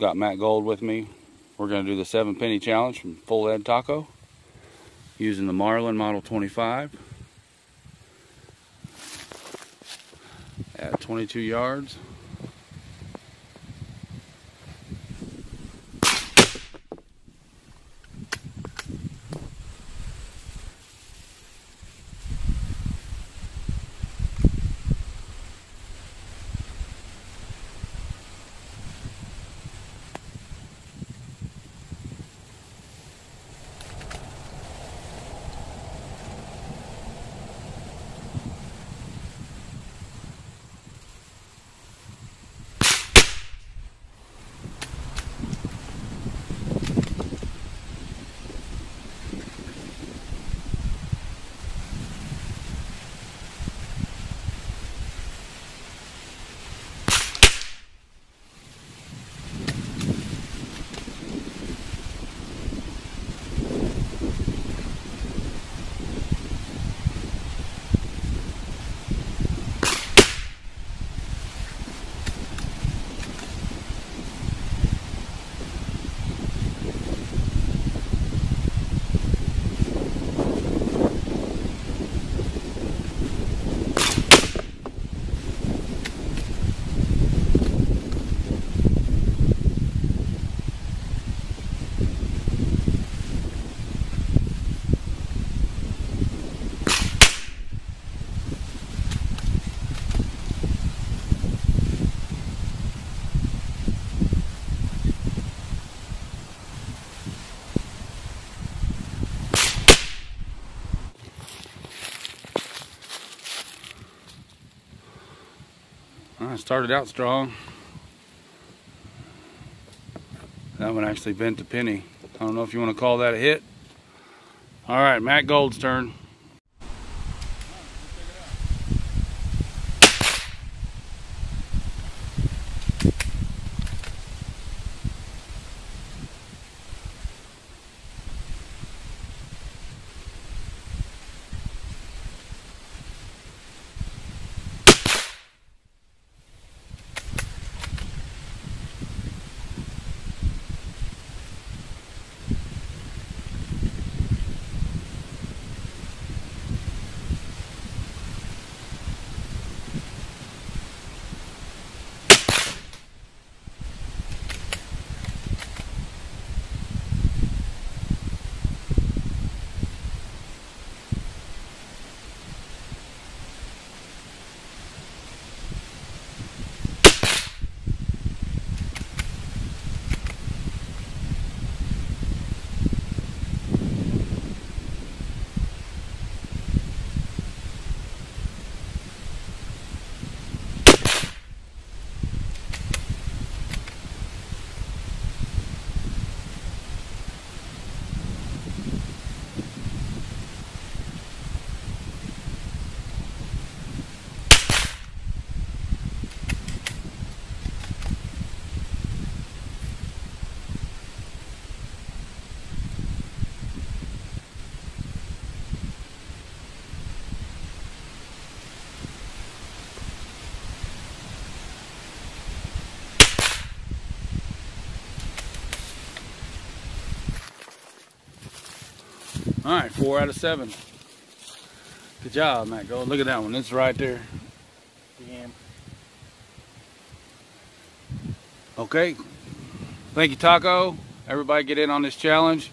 Got Matt Gold with me. We're going to do the seven penny challenge from Full Lead Taco using the Marlin Model 25 at 22 yards. I started out strong. That one actually bent a penny. I don't know if you want to call that a hit. All right, Matt Gold's turn. All right, four out of seven. Good job, Matt Go Look at that one. It's right there. Damn. Okay. Thank you, Taco. Everybody get in on this challenge.